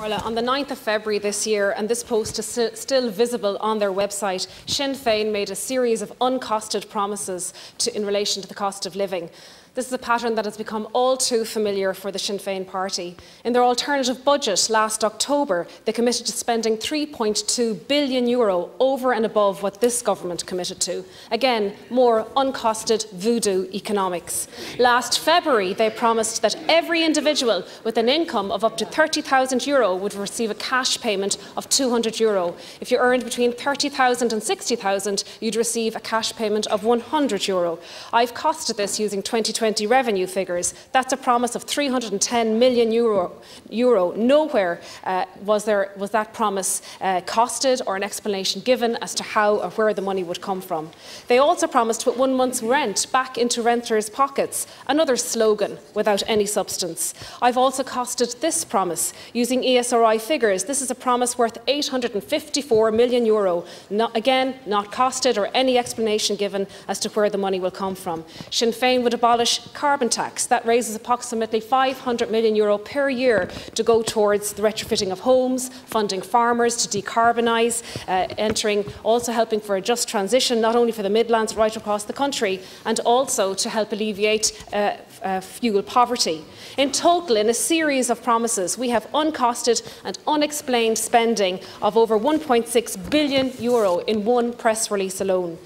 On the 9th of February this year, and this post is still visible on their website, Sinn Féin made a series of uncosted promises to, in relation to the cost of living. This is a pattern that has become all too familiar for the Sinn Féin party. In their alternative budget last October, they committed to spending 3.2 billion euro over and above what this government committed to. Again, more uncosted voodoo economics. Last February, they promised that every individual with an income of up to 30,000 euro would receive a cash payment of 200 euro. If you earned between 30,000 and 60,000, you'd receive a cash payment of 100 euro. I've costed this using 2020 2020 revenue figures, that's a promise of 310 million euro. euro. Nowhere uh, was, there, was that promise uh, costed or an explanation given as to how or where the money would come from. They also promised to put one month's rent back into renters' pockets, another slogan without any substance. I've also costed this promise using ESRI figures. This is a promise worth 854 million euro. Not, again, not costed or any explanation given as to where the money will come from. Sinn Féin would abolish carbon tax. That raises approximately 500 million euro per year to go towards the retrofitting of homes, funding farmers to decarbonise, uh, entering, also helping for a just transition, not only for the Midlands, right across the country, and also to help alleviate uh, uh, fuel poverty. In total, in a series of promises, we have uncosted and unexplained spending of over 1.6 billion euro in one press release alone.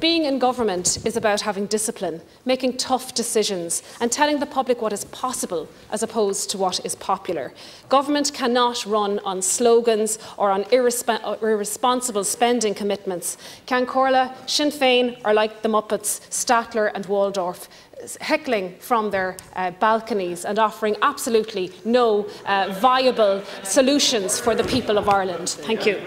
Being in government is about having discipline, making tough decisions and telling the public what is possible as opposed to what is popular. Government cannot run on slogans or on irresp irresponsible spending commitments. Ceann Comhairle, Sinn Féin are like the Muppets, Statler and Waldorf heckling from their uh, balconies and offering absolutely no uh, viable solutions for the people of Ireland. Thank you.